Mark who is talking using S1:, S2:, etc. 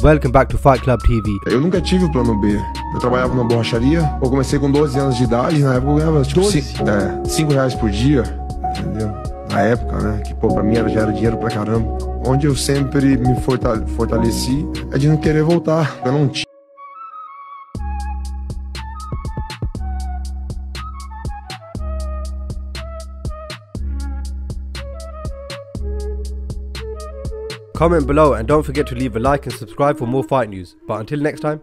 S1: Welcome back to Fight Club TV.
S2: Eu nunca tive o plano B. Eu trabalhava numa borracharia. Eu comecei com 12 anos de idade. Na época eu ganhava tipo 5 é, reais por dia. Entendeu? Na época, né? Que pô, pra mim era, já era dinheiro pra caramba. Onde eu sempre me fortaleci é de não querer voltar. Eu não tinha.
S1: Comment below and don't forget to leave a like and subscribe for more fight news. But until next time.